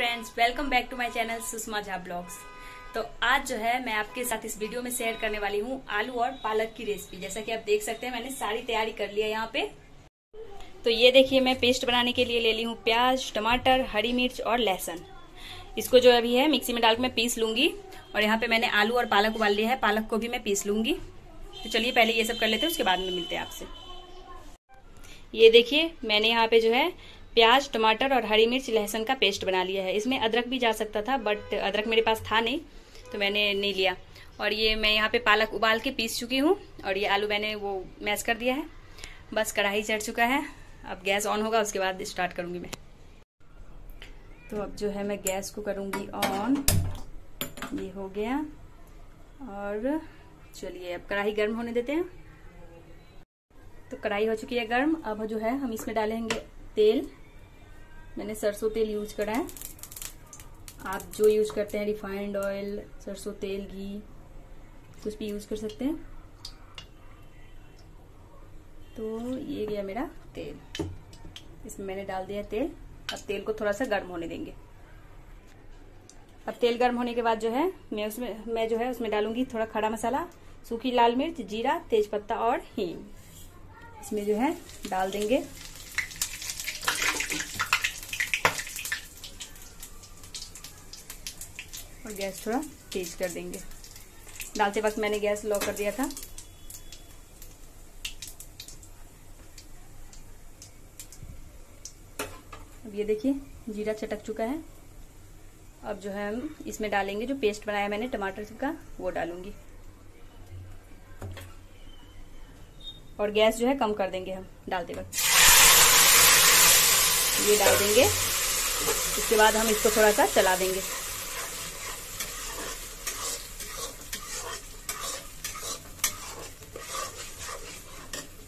Friends welcome back to my channel Sushma Jha blogs तो आज जो है, मैं आपके साथ इस वीडियो में शेयर करने वाली हूँ आलू और पालक की रेसिपी जैसा कि आप देख सकते हैं, मैंने सारी तैयारी कर लिया यहाँ पे। तो ये देखिए, मैं पेस्ट बनाने के लिए ले ली हूँ प्याज, टमाटर, हरी मिर्च और लहसुन। इसको जो अभी है मिक्सी में डाल के मैं पीस लूँगी। और यहाँ पे मैंने आलू और पालक उबाल लिया है, पालक को भी मैं पीस लूँगी। तो चलिए, पहले ये सब कर लेते हैं, उसके बाद में मिलते हैं आपसे। ये देखिए, मैंने यहाँ पे जो है प्याज, टमाटर और हरी मिर्च लहसुन का पेस्ट बना लिया है। इसमें अदरक भी जा सकता था बट अदरक मेरे पास था नहीं तो मैंने नहीं लिया। और ये मैं यहाँ पे पालक उबाल के पीस चुकी हूँ, और ये आलू मैंने वो मैश कर दिया है। बस कढ़ाई चढ़ चुका है। अब गैस ऑन होगा, उसके बाद स्टार्ट करूँगी मैं। तो अब जो है मैं गैस को करूँगी ऑन। ये हो गया। और चलिए, अब कढ़ाई गर्म होने देते हैं। तो कढ़ाई हो चुकी है गर्म। अब जो है हम इसमें डालेंगे तेल। मैंने सरसों तेल यूज़ करा है। आप जो यूज़ करते हैं, रिफाइंड ऑयल, सरसों तेल, घी कुछ भी यूज़ कर सकते हैं। तो ये गया मेरा तेल। इसमें मैंने डाल दिया तेल। अब तेल को थोड़ा सा गर्म होने देंगे। अब तेल गर्म होने के बाद जो है, मैं उसमें, मैं जो है उसमें डालूँगी थोड़ा खड़ा मसाला, सूखी लाल मिर्च, जीरा, तेजपत्ता और हींग। इसमें जो है, डाल देंगे। और गैस थोड़ा तेज कर देंगे। डालते वक्त मैंने गैस लो कर दिया था। अब ये देखिए, जीरा चटक चुका है। अब जो है हम इसमें डालेंगे जो पेस्ट बनाया मैंने, टमाटर का, वो डालूँगी। और गैस जो है कम कर देंगे हम डालते वक्त। ये डाल देंगे। इसके बाद हम इसको थोड़ा सा चला देंगे।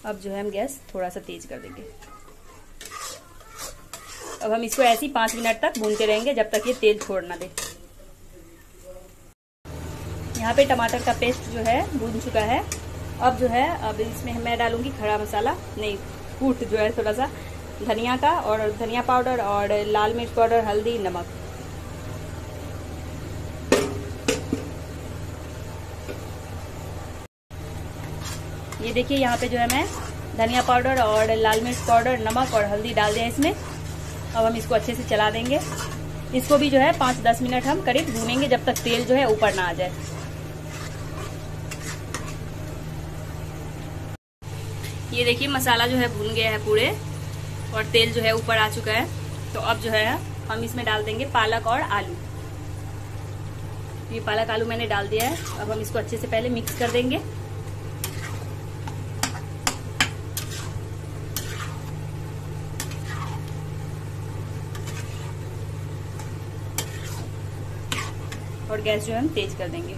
अब जो है हम गैस थोड़ा सा तेज कर देंगे। अब हम इसको ऐसे ही पाँच मिनट तक भूनते रहेंगे, जब तक ये तेल छोड़ ना दे। यहाँ पे टमाटर का पेस्ट जो है, भून चुका है। अब जो है, अब इसमें मैं डालूँगी खड़ा मसाला, नहीं, कूट जो है थोड़ा सा, धनिया का और धनिया पाउडर और लाल मिर्च पाउडर, हल्दी, नमक। ये देखिए, यहाँ पे जो है मैं धनिया पाउडर और लाल मिर्च पाउडर, नमक और हल्दी डाल दिया इसमें। अब हम इसको अच्छे से चला देंगे। इसको भी जो है पाँच दस मिनट हम करीब भूनेंगे जब तक तेल जो है ऊपर ना आ जाए। ये देखिए, मसाला जो है भून गया है पूरे और तेल जो है ऊपर आ चुका है। तो अब जो है हम इसमें डाल देंगे पालक और आलू। ये पालक आलू मैंने डाल दिया है। अब हम इसको अच्छे से पहले मिक्स कर देंगे। और गैस जो है हम तेज कर देंगे।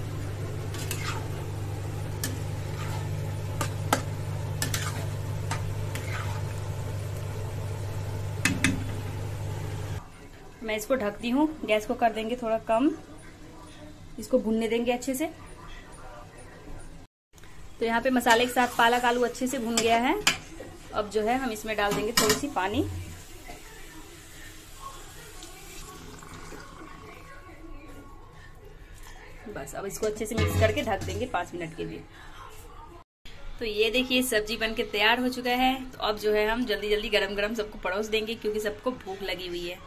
मैं इसको ढकती हूँ, गैस को कर देंगे थोड़ा कम। इसको भुनने देंगे अच्छे से। तो यहाँ पे मसाले के साथ पालक आलू अच्छे से भुन गया है। अब जो है हम इसमें डाल देंगे थोड़ी सी पानी। बस। अब इसको अच्छे से मिक्स करके ढक देंगे पाँच मिनट के लिए। तो ये देखिए, सब्ज़ी बन के तैयार हो चुका है। तो अब जो है, हम जल्दी जल्दी गरम गरम सबको परोस देंगे, क्योंकि सबको भूख लगी हुई है।